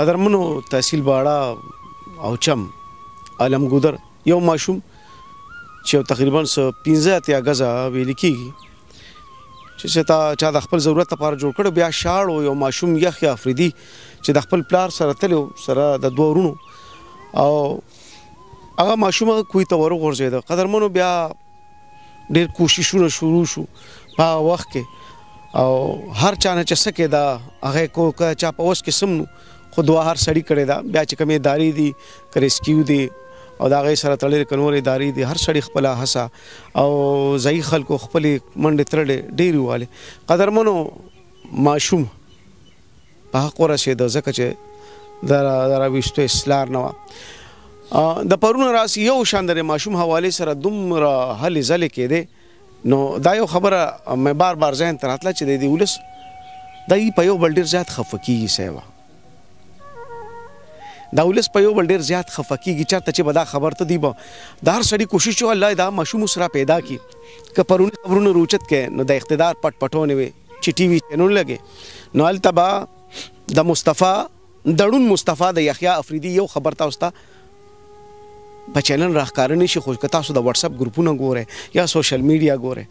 قدرمنو تحصیل باړه او چم عالم ګودر یو ماشوم چې تقریبا 15 اتیا غزا ویل کیږي چې تا چا د خپل ضرورت لپاره جوړ کړو بیا شاړو یو ماشوم یخ یا افریدي چې د خپل پلار سره تلو سره د دوه ورونو او هغه ماشوم کوی ته ورغورځید قدرمنو بیا ډیر کوششونه شروع شو په وخت کې او هر چا نه چې څه کې دا هغه کو چا په اوس کې سم نو خو دوا هر سړی کړی دا بیا چې کومې ادارې دي که ریسکیو دي او دا غي سره تړلې کنور ادارې دي هر سړی خپل هڅه او ځای خلکو خپل منډه ترړې ډیرواله قدرمنو ماشوم په حق ورسېده ځکه چې د راویستو اصلار نه وه د پرونه راس یو شان د ماشوم حواله سره دومره هلې ځلې کېده نو دا یو خبره مې بار بار ذهن ته راتله چې د دې ولس دا یې په یو بل ډېر زیات خفه کېږي سیوا دا ولس په یو بل ډېر زیات خفه کېږي چېرته چې به دا خبر ته دی به د هر سړي کوشش چې الله دا ماشوم سره پیدا کړي که پروني خبرونه روچت کې نو د اقتدار پټ پټونې وي چې ټي وي چینل لګي نو هلته به د مصطفی دړون مصطفی د یحیی افریدی یو خبر تاسو ته په چینل راخکار نه شي خو که تاسو د واتس اپ ګروپونه ګوره یا سوشل میډیا ګوره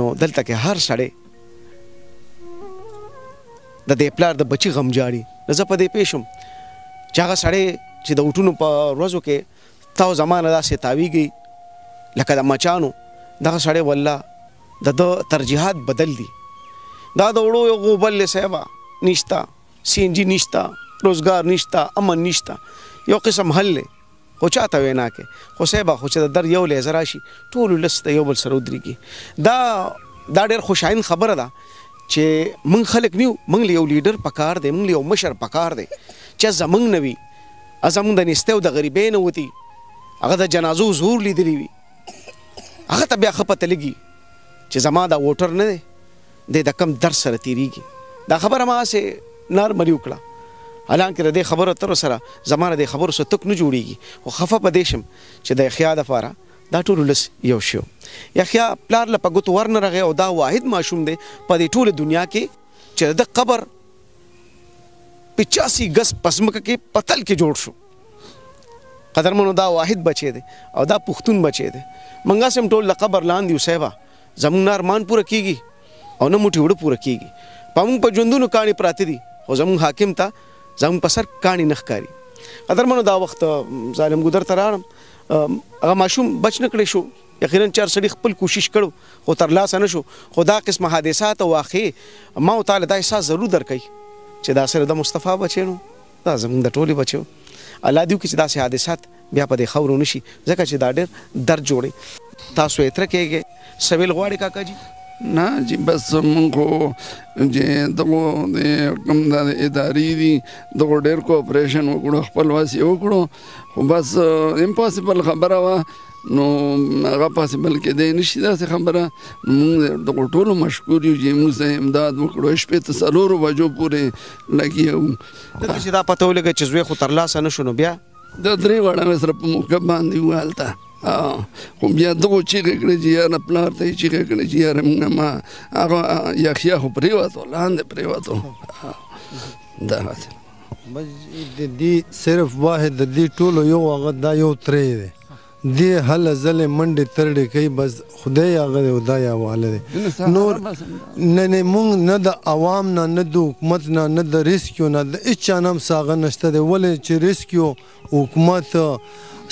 نو دلته کې هر سړی د دې پلار د بچی غم جاړي زه په دې پېښم چې هغه سړی چې د وټونو په ورځو کې تاو زما نه داسې تاویږی لکه د مچانو دغه سړی والله د ده ترجیحات بدل دي دا د وړو یو غوبل دی صاحب نشته سی ان جی نشته روزګار نشته امن نشته یو قسم حل دی خو چاته وینا کې خو صاحب خو چې د در یو لیزه راشي ټول ولس د یو بل سره ودرېږي دا دا ډېر خوشاین خبره ده چې موږ خلک نه یو موږ له یو لیډر پکار دی موږ له یو مشر پکار دی چې زموږ نه وي هسه مونږ د نیستۍ او د غریبۍ نه وتي هغه د جنازو زور لیدلی وي هغه ته بیا ښه پته لګي چې زما دا ووټر نه دی دی د کم درس سره تیریږي دا خبره ما سه نارملی وکړه حالانکه د دې خبرو تر سره زمانه د خبرو سره تک نه جوړیږي او خفه په دې شم چې د اخیا د فاره دا ټول لس یو شو یخیا پلار له پګوت ورنه رغه او دا واحد ماشوم دی په دې ټوله دنیا کې چې د قبر پچاسی ګز په ځمکه کې په تل کې جوړ شو قدرمنو دا واحد بچی دی او دا پښتون بچی دی منګه سم ټول د قبر لاندې وسېبا زمونږ نارمان پوره کیږي او نه موټي وړه پوره کیږي پمون په ژوندونو کاڼي پراته دي خو زمونږ حاکم ته زمونږ په سر کاڼي نه ښکاري قدرمنو دا وخت ظالم ګدر ترانم هغه ماشوم بچ نکړې شو یقینا چې هر سړي خپل کوشش کړو خو تر لاسه نه شو خو دا قسمه حادثات او واقعې ما او تعالی دا احساس ضرور درکوي چې دا سره د مصطفی بچینو دا زموږ د ټولي بچو الله دې وکړي چې داسې حادثات بیا په دې خاورو نشي ځکه چې دا ډېر درد جوړي تاسو یې تر کېږئ سویل غواړي کاکا جی نه چې بس مونږ خو چې دغو د کوم د ادارې دي دغو ډېر کوپریشن وکړو خپل واس یې وکړو خو بس امپاسبل خبره وه نو هغه پاسبل کېدای نه شي داسې خبره موږ دغو ټولو مشکور یو چې موږ ته امداد وکړو شپې ته څلورو بجو پورې لګیا وو دلته چې دا پته ولګه چې زوی خو ترلاسه نه شو نو بیا دا درې واړه مې سره په موقع باندې وو هلته خو بیا دغو چیغې کړې چې یاره پلار ته یې چیغې کړې چې یاره موږ ما هغه یخیا خو پرېوتو لاندې پرېوتو دغسې بس د دي صرف واحد د دي ټولو يو هغه دا يو ترې دی دي هله ځلې منډې ترډې کوي بس خدای هغه دی او دا يا واله دی نور نه نه مونږ نه د عوام نه نه د حکومت نه نه د ريسکيو نه د هيچا نه هم ساغه نشته دی ولې چې ريسکيو حکومت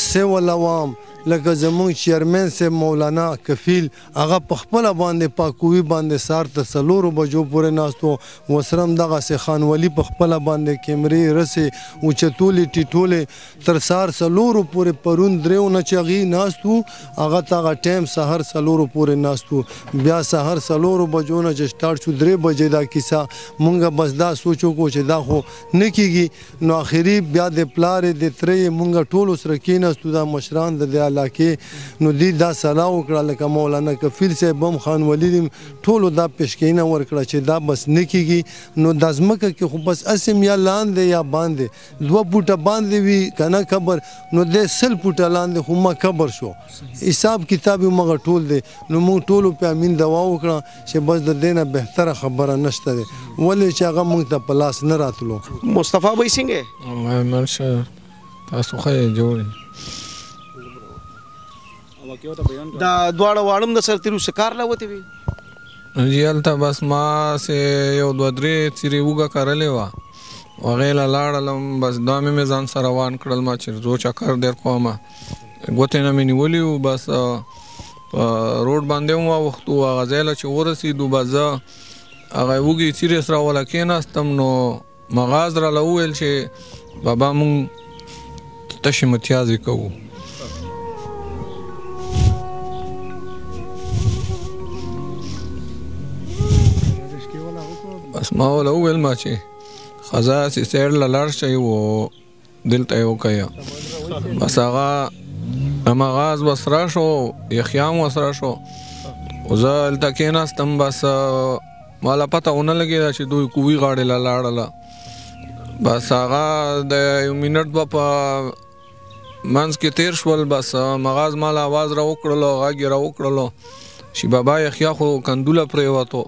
سه ولوام لکه زمونږ چیرمین صیب مولانا کفیل هغه په خپله باندی پاکوی باندی سهار تر څلورو بجو پوری ناست وو وسره هم دغه سه خان ولی په خپله باندی کیمری رسی اوچتولی ټیټولی تر سهار څلورو پوری پرون دریو نه چه غی ناست وو هغه ته هغه ټایم سهار څلورو پوری ناست وو بیا سهار څلورو بجو نه چه سټارټ شو دری بجی دا کیسه مونږ بس دا سوچ وکړو چه دا خو نه کیږی نو اخری بیا دی پلار یې دی تره یې مونږ ټولو سره کیناستو دا مشران د دی علاقی نو دی دا صلاح وکړه لکه مولانا کفیل صاحب هم خان ولی دی ټولو دا پیشکینه ورکړه چی دا بس نه کیږی نو دا ځمکه کی خو بس هسی هم یا لاندی یا باندی دوه پوټه باندی وی کنه قبر نو دی سل پوټه لاندی خو ما قبر شو حساب کتاب همغه ټول دی نو مونږ ټولو په امین دعا وکړه. چه بس د دې نه بهتره خبره نشته دی ولې چه هغه مونږ ته په لاس نه راتلو. مصطفی بای سنګه یې؟ عمر شه تاسو خه یې جوړ یې. دا دواړه واړم د سر تیرو سکار لا وته وی. جی هلته بس ما سه یو دوه درې څیرې وګه کرلې وه وغیله لاړلم بس دا مې مې ځان سره وان کړل ما چې زو چکر در کومه ګوتې نه مې نیولي وو بس په روډ باندې هم واوښتو هغه ځای له چې ورسېدو به زه هغه وږي څیرې سره وله کېناستم نو مغاز راله وویل چې بابا مونږ تشې متیازې کوو بس ما وله وویل ما چې خزا سي سیډ له لار شئ و دلته یو کیا بس هغه همغاز وسره شو یخیام وسره شو زه دلته کېناستم بس مالا پته ونه لګېده چې دوی کوی غاړې له لاړله بس هغه د یو منټ دوه په منځ کې تیر شول بس مغاز مالا आवाज را وکړلو غږ را وکړلو چې بابا یې خیا خو کندوله پرې وته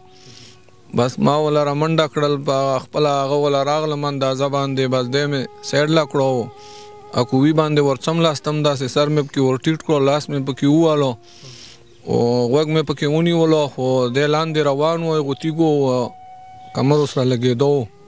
بس ما ولا را منډه کړل په خپل هغه ولا راغلم اندازه باندې بس دی مې سیډلا کړو او کوی باندې ورڅم لاستم داسې سر مې پکې ورټیټ کړو لاس مې پکې ووالو او غوږ مې پکې ونیولو خو دی لاندې روان و غوتیګو کمرو سره لګېدو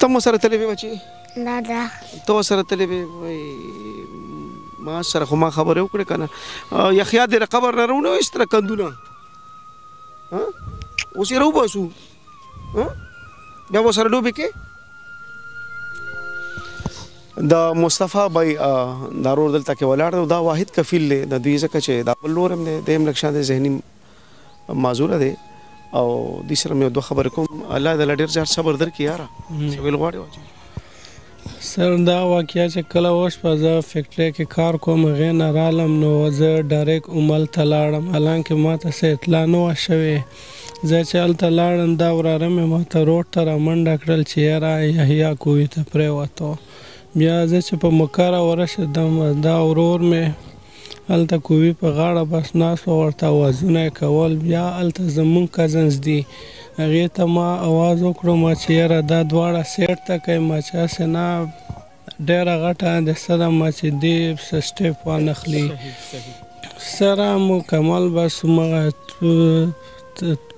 ته مو سره تللی بچي نه دا ته سره تللی وي ما سره خو ما خبره وکړه کنه یخیا دې قبر نه رونه استره کندونه ها اوس یې راو باسو ها بیا مو سره ډوبې کې د مصطفی بای دارور دلته کې ولاړ دا واحد کفیل دی د دوی ځکه چې دا بل لورم دی د املک شان ذهني معذوره دی او د سره مې دوه خبرې کوم الله دې ډېر زیات صبر درکړي یاره څه ویل غواړي واچي سر دا واقعیا چې کله وش په زه فیکټری کې کار کوم غې نه رالم نو زه ډایرک عمل ته لاړم حالانکه ما ته څه اطلاع نه و شوې زه چې هلته لاړم دا وراره مې ما ته روډ ته رامنډه کړل چې یاره یحیا کوی ته پرېوتو بیا زه چې په مکره ورسېدم دا ورور مې هلته کوی په غاړه بس ناست وه ورته اوازونه یې کول بیا هلته زمونږ کزنز دي هغې ته ما اواز وکړو ما چې یاره دا دواړه سیټ ته کئ ما چې هسې نه ډیره غټه اندیسه ده ما چې دې څه سټیپ وانخلي سره مکمل بس مغه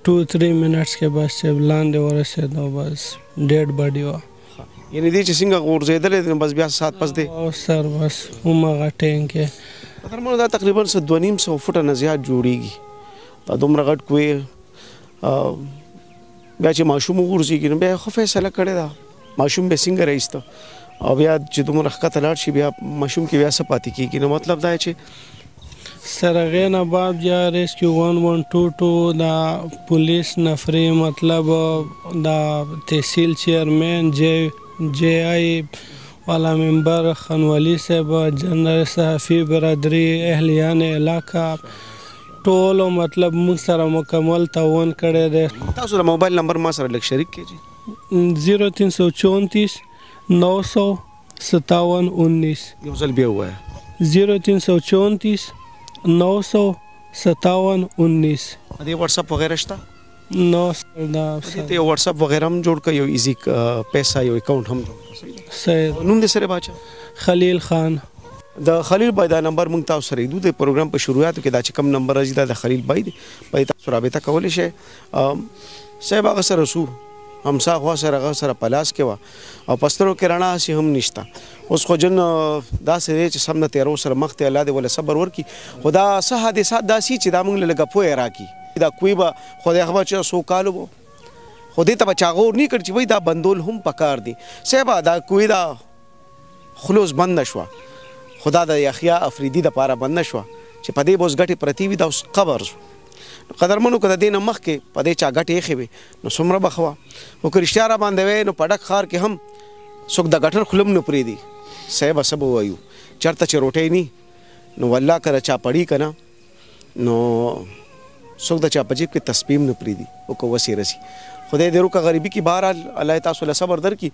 ټو تری منټس کې بس چې لاندې ورسېدو بس ډیډ باډي وه یعنی دی چې څنګه غورځیدلې نو بس بیا سات پس دی او سر بس همغه ټینګ کې درمنو دا تقریبا 2.5 فوټه نه زیات جوړیږي دا دومره غټ کوی بیا چې ماشوم وګورځيږي نو بیا خو فیصله کړې ده ماشوم به څنګه راځي او بیا چې دومره ښکته لاړ شي بیا ماشوم کې بیا څه پاتې کیږي نو مطلب دا چې سرغین اباب جا ریسکیو ون ون ټو ټو دا پولیس نفری مطلب دا تحصیل چیئرمین جی جی آئی والا ممبر خنولی صاحب جنرال صحافی برادری اهلیان علاقه ټولو مطلب موږ سره مکمل تعاون کړی دی. تاسو د موبایل نمبر ما سره لږ شریک کړئ جی. زیرو تین سو چونتیس نو سو ستاون انیس. یو ځل بیا ووایه. زیرو تین سو چونتیس نو سو ستاون انیس. په دې واټساپ وغیره شته؟ نه سر نه افسر. دې ته یو واټساپ وغیره هم جوړ کړه یو ایزی پیسه یو اکونټ هم جوړ کړه صحیح ده. صحیح ده. نوم دې څه دی باچا؟ خلیل خان. د خلیل بای دا نمبر مونږ تاسو سره ږدو د پروګرام په شروعاتو کې دا چې کوم نمبر راځي دا د خلیل بای دی په تاسو رابطه کولی شئ صاحب هغه سره سو همسا خوا سره هغه سره پلاس کې وه او په سترو کې رڼا هسې هم نشته اوس خو جن داسې دی چې سم د تیرو سره مخ دی الله دې ول صبر ورکړي خو دا څه حادثات داسې چې دا موږ له لږه پوهه راکړي دا کوی به خدای خبر چې څو کالو به خو دې ته به چا غور نه کړ چې وای دا بندول هم پکار دي صاحب دا کوی دا خلوص بند نشوه خدا د یخیا افریدی د پاره بند نشوه چې په دې بوز غټي پرتی وي دا اوس قبر قدرمنو کده دینه مخ کې په دې چا غټي خې وي نو څومره به ښه وه خو که رښتیا راباندې وی نو په ډک ښار کې هم څوک د ګټر خوله هم نه پرېږدي صاحبه څه به ووایو چېرته چې روټۍ نی نو والله که د چا پړي که نه نو څوک د چا په جیب کې تسبیح هم نه پرېږدي او که وسې رسي خدای دې روکه غریبي کې بهرحال الله تاسو له صبر درکړي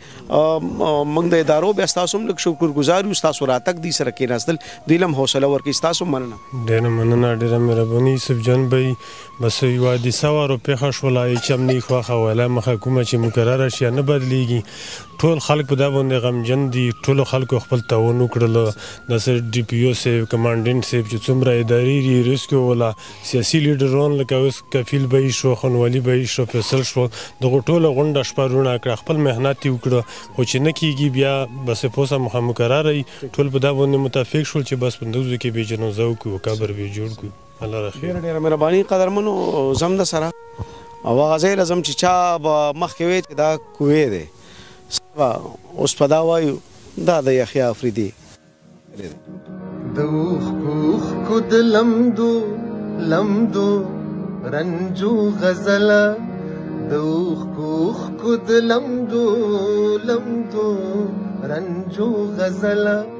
موږ د ادارو بیا ستاسو هم لږ شکر ګزار یو ستاسو راتګ دی سره کېناستل دوی هم حوصله ورکړي ستاسو مننه ډېره مننه ډېره مهرباني یوسف جان بهي بس یو حادثه وه رو پیښه شوله هیچا هم نی خوښه ویله مخه کومه چی مکرره شی نه بدلیږی ټول خلک په دا باندی غمجن دی ټولو خلکو خپل تعاون وکړلو داسه ډی پی او صیب کمانډینټ صیب چی څومره اداری ری ریسکیو وله سیاسی لیډرون لکه اوس کفیل بهی شو خون ولی بهی شو فیصل شو دغو ټولو غونډه شپه روڼه کړه خپل محنت یی وکړو خو چی نه کیږی بیا بس پوه سه مخه مکرره یی ټول په دا باندی متفق شول چی بس په دغزو کی به جنازه وکړو قبر به جوړ کړو. الله رخیر. ډیره ډیره مهرباني قدرمنو زم د سره او هغه ځای له زم چې چا به مخکې وې چې دا کوې دی سبا اوس په دا وایو دا د یخیا افریدي د اوښکو اوښکو د لمدو لمدو رنجو غزله د اوښکو اوښکو د لمدو لمدو رنجو غزله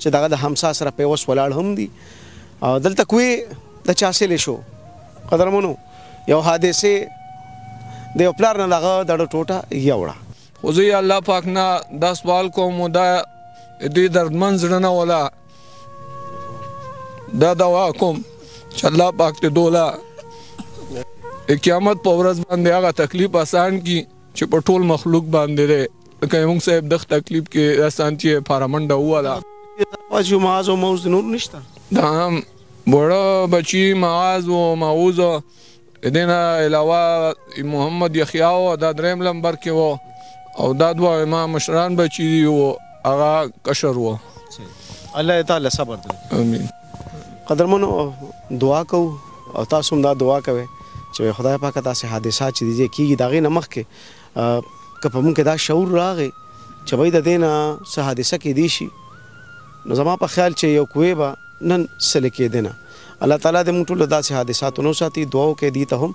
چې دغه د همسا سره پیوس ولاړ هم دي او دلته کوی د چاسل شو قدرمنو یو حادثه د یو پلار نه لغه د ټوټه یوړه خو زه الله پاک نه دا سوال کوم دا دوی دردمن زړه نه ولا دا دوا کوم چې الله پاک ته دولا قیامت په ورځ باندې هغه تکلیف آسان کی چې په ټول مخلوق باندې دی لکه یمنګ صاحب دغ تکلیف کې داستانچې لپاره منډه وواله واجو معاذ او موز نور نشته دا هم بوړه بچی معاذ او موز دینه علاوه محمد یحیی او دا دریم لمبر کې وو او دا دوا امام مشران بچی دی او هغه کشر وو الله تعالی صبر درکړي امين قدرمنو دعا کوو او تاسو هم دا دعا کوئ چې خدای پاک داسې حادثات چې دې کیږي دا غي نه مخکې که په مونږ کې دا شعور راغی چې وای د دینه څه حادثه کې دي شي نو زما په خیال چې یو کوی به نن سل کې دینه الله تعالی دې مونږ ټول داسې حادثات نو ساتي دعا کوي دي ته هم